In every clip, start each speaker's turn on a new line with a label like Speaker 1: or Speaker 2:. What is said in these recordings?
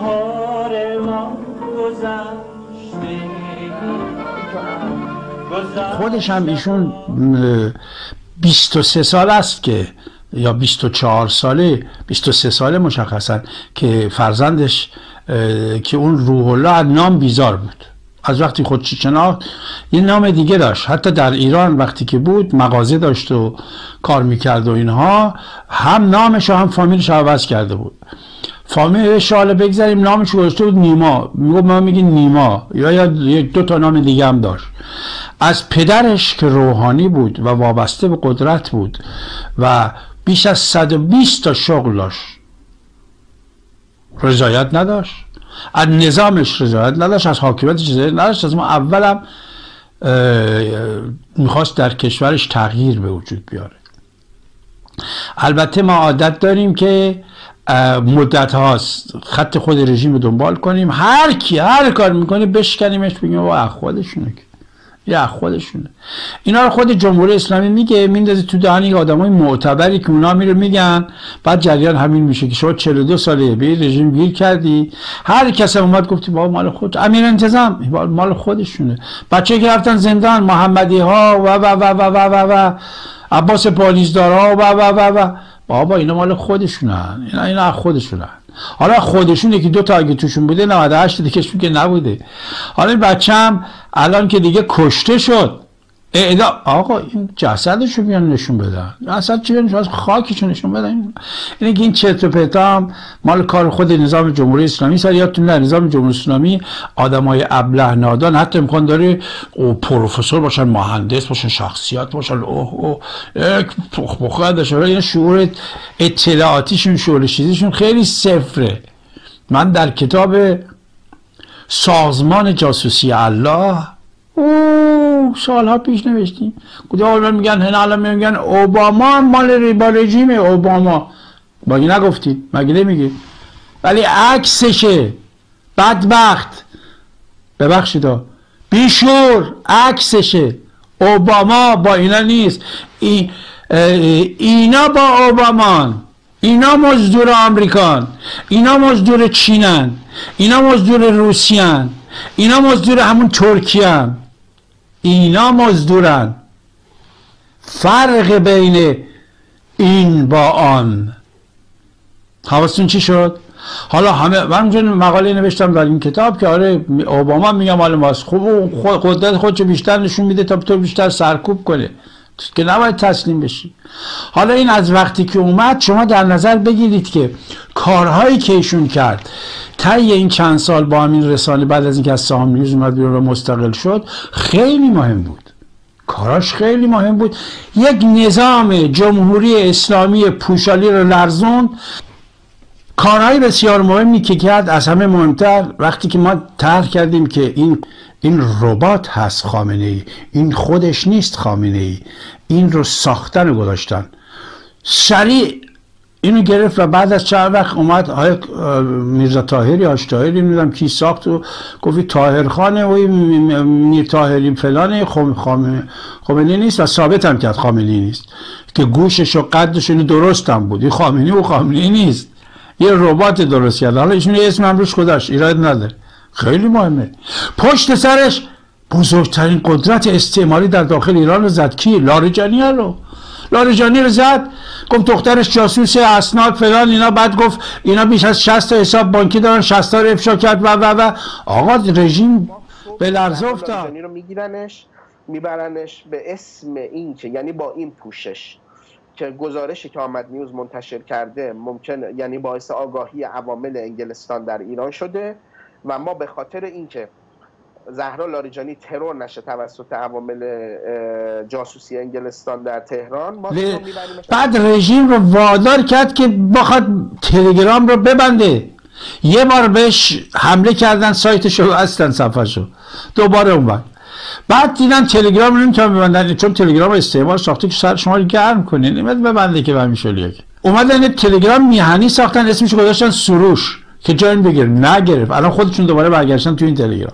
Speaker 1: بهار ما خودش هم ایشون 23 سال است که یا 24 ساله 23 ساله مشخصا که فرزندش که اون روح الله از نام بیزار بود. از وقتی خود شناخت یه نام دیگه داشت. حتی در ایران وقتی که بود مغازه داشت و کار می‌کرد و اینها هم نامش و هم فامیلش عوض کرده بود. فامیل شاله بگذاریم نامش گذاشته بود نیما. میگو ما میگیم نیما. یا یا دو تا نام دیگه هم داشت. از پدرش که روحانی بود و وابسته به قدرت بود و بیش از 120 تا شغل داشت. رضایت نداشت. از نظامش رضایت نداشت از حاکمیتش رضایت نداشت. از ما اولم می‌خواست در کشورش تغییر به وجود بیاره. البته ما عادت داریم که مدت هاست خط خود رژیم دنبال کنیم. هر کی هر کار می‌کنه بشکنیمش بگیم و خودشونه یا خودشونه. اینا رو خود جمهوری اسلامی میگه میندازه تو دهانی های معتبری که اونا میره میگن. بعد جریان همین میشه که شما 42 ساله به رژیم گیر کردی. هر کس اومد گفتی با مال خود امیر انتظام مال خودشونه. بچه که رفتن زندان محمدی ها و و و و و و, و. عباس پالیزدارا و و و و. بابا اینا مال خودشونن. اینا اینا خودشونن. حالا خودشون که دو تا اگه توشون بوده 98 دیگه که نبوده. حالا این بچم الان که دیگه کشته شد اعدا آقا این جسدشو بیان نشون بدن جسد چی بیان؟ از خاکشو نشون بدن اینه این چرت و مال کار خود نظام جمهوری اسلامی سر یادتون نه نظام جمهوری اسلامی آدمای ابله نادان حتی امکان داره او پروفسور باشن مهندس باشن شخصیت باشن. اوه اوه. پخ داشته این شعور اطلاعاتیشون شعور چیزیشون خیلی صفره. من در کتاب سازمان جاسوسی الله او سالها پیش نوشتیم کجا میگن هن میگن اوباما مال ریبا رژیم اوباما. باگی نگفتید مگه نمیگید ولی عکسشه. بدبخت. ببخشید بیشور. عکسشه. اوباما با اینا نیست. ای اینا با اوبامان. اینا مزدور آمریکان. اینا مزدور چینن. اینا مزدور روسیان. اینا مزدور همون ترکیان. اینا مزدورن. فرق بین این با آن. حواستون چی شد؟ حالا همه من مقاله نوشتم در این کتاب که آره اوباما میگم حالا ماست خوب قدرت خودشو بیشتر نشون میده تا تو بیشتر سرکوب کنه. که نباید تسلیم بشی. حالا این از وقتی که اومد شما در نظر بگیرید که کارهایی که ایشون کرد طی این چند سال با همین رسانه بعد از اینکه از سهام نیوز اومد بیرون رو مستقل شد خیلی مهم بود. کاراش خیلی مهم بود. یک نظام جمهوری اسلامی پوشالی رو لرزون کارهای بسیار مهمی که کرد از همه مهمتر. وقتی که ما طرح کردیم که این این ربات هست خامنه ای این خودش نیست خامنه ای این رو ساختن گذاشتن. سریع اینو گرفت و بعد از چند وقت اومد های میرزا تاهری هاش تاهری نمی‌دونم کی ساخت و گفتی تاهر خانه و میر تاهری فلانه خامنه نیست و ثابت هم کرد خامنه نیست. که گوشش و قدش اینو درست هم بود. این خامنه و خامنه نیست. یه ربات درست کرد. حالا ایشون اسم هم روش خودش ایراد نداره. خیلی مهمه. پشت سرش بزرگترین قدرت استعماری در داخل ایران رو زد. کی؟ لاریجانی رو. لاریجانی رو زد. گفت دخترش جاسوس اسناد فلان اینا. بعد گفت اینا بیش از 60 تا حساب بانکی دارن 60 تا افشا کرد. و و و. آقا رژیم به لرزه افتاد.
Speaker 2: رو میگیرنش میبرنش به اسم این که یعنی با این پوشش که گزارشی که آمد نیوز منتشر کرده ممکن یعنی باعث آگاهی عوامل انگلستان در ایران شده. و ما به خاطر اینکه زهرا لاریجانی ترور نشه توسط عوامل جاسوسی انگلستان در تهران ما
Speaker 1: بعد رژیم رو وادار کرد که بخواد تلگرام رو ببنده. یه بار بهش حمله کردن سایتش رو اصلا صفحه دوباره اون بعد دیدن تلگرام رو نمی‌تونن ببندن چون تلگرام استعمال ساخته که سر شما رو گرم کنه نمیاد ببنده که به اومدن تلگرام میهنی ساختن اسمش گذاشتن سروش. که جاین بگیر. نگرفت. الان خودشون دوباره برگشتن تو این تلگرام.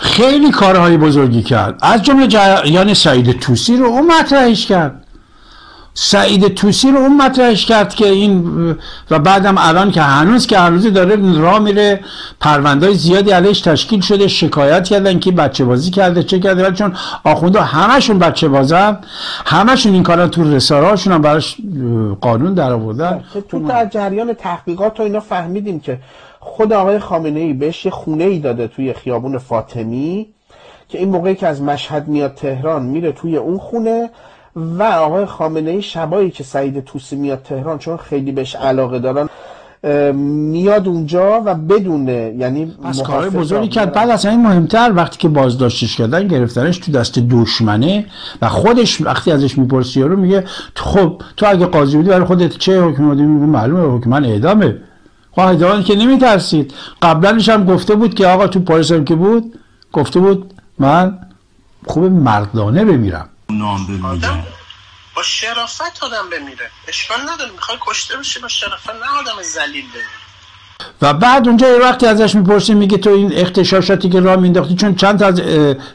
Speaker 1: خیلی کارهای بزرگی کرد. از جمله جریان سعید توسی رو اون مطرحش کرد. سعید توسی رو اون مطرحش کرد که این و بعدم الان که هنوز که هنوز داره راه میره پروندهای زیادی علیش تشکیل شده شکایت کردن که بچه بازی کرده چه کرده. ولی چون آخونده همشون بچه بازن همشون این کارا تو رسانه هاشون هم براش قانون در آوردن
Speaker 3: تو در جریان تحقیقات و اینا فهمیدیم که خود آقای خامنه ای بهش یه خونه ای داده توی خیابون فاطمی که این موقعی که از مشهد میاد تهران میره توی اون خونه و آقای خامنه ای شبایی که سعید توسی میاد تهران چون خیلی بهش علاقه دارن میاد اونجا و بدونه یعنی
Speaker 1: از کارهای بزرگی کرد. بعد از این مهمتر وقتی که بازداشتش کردن گرفتنش تو دست دشمنه و خودش وقتی ازش می‌پرسی رو میگه خب تو اگه قاضی بودی برای خودت چه حکم بودی میگه معلومه حکم من اعدامه. خب که نمیترسید. قبلنش هم گفته بود که آقا تو پاریس که بود گفته بود من خوب مردانه بمیرم.
Speaker 4: نام
Speaker 2: آدم با شرافت آدم بمیره. اشکال نداره. می‌خوای کشته بشی با شرافت نه آدم ذلیل بمیره.
Speaker 1: و بعد اونجا یه وقتی ازش می‌پرسی میگه تو این اختشاشاتی که راه مینداختی چون چند از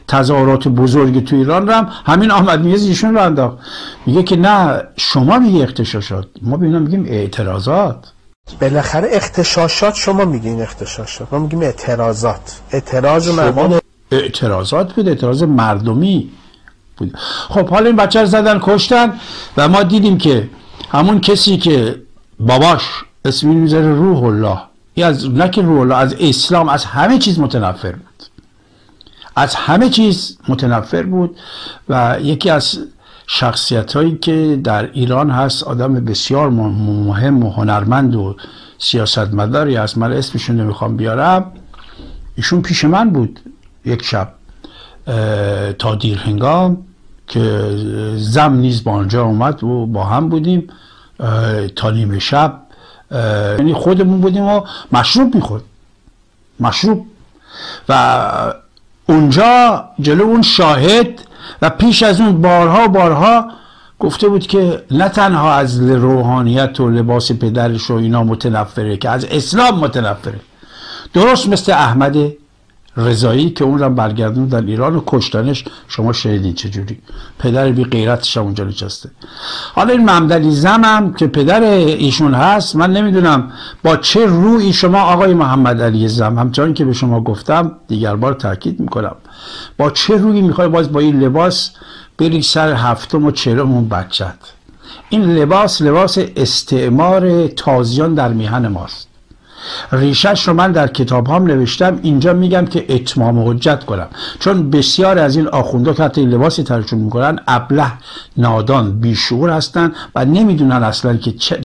Speaker 1: تظاهرات بزرگی تو ایران رو هم همین آمد میز ایشون رو انداخت. میگه که نه شما میگی اختشاشات. ما به اینا میگیم اعتراضات.
Speaker 3: بالاخره اختشاشات شما میگین اختشاشات. ما میگیم اعتراضات. اعتراض مردم.
Speaker 1: اعتراضات بود اعتراض مردمی. بود. خب حالا این بچه رو زدن کشتن و ما دیدیم که همون کسی که باباش اسمی می‌ذاره روح الله ای از نه که روح الله از اسلام از همه چیز متنفر بود. از همه چیز متنفر بود و یکی از شخصیت هایی که در ایران هست آدم بسیار مهم و هنرمند و سیاستمداری است من اسمشون نمی‌خوام بیارم. ایشون پیش من بود یک شب. تا دیر هنگام که زم نیز با آنجا اومد و با هم بودیم تا نیمه شب یعنی خودمون بودیم و مشروب می‌خورد. مشروب. و اونجا جلو اون شاهد و پیش از اون بارها بارها گفته بود که نه تنها از روحانیت و لباس پدرش و اینا متنفره که از اسلام متنفره. درست مثل احمد رضایی که اون رو برگردون در ایران و کشتنش شما شنیدین چجوری. پدر بی غیرتش هم اونجا نشسته. حالا این ممدلی زمم که پدر ایشون هست من نمی‌دونم با چه روی شما آقای محمد علی زم همچنان که به شما گفتم دیگر بار تاکید می‌کنم. با چه روی می‌خوای باز با این لباس بری سر هفتم و چهرم اون بچت؟ این لباس لباس استعمار تازیان در میهن ماست. ریشش رو من در کتاب هم نوشتم اینجا میگم که اتمام حجت کنم. چون بسیار از این آخونده که حتی لباسی ترشون می‌کنن ابله نادان بیشعور هستن و نمی‌دونن اصلا که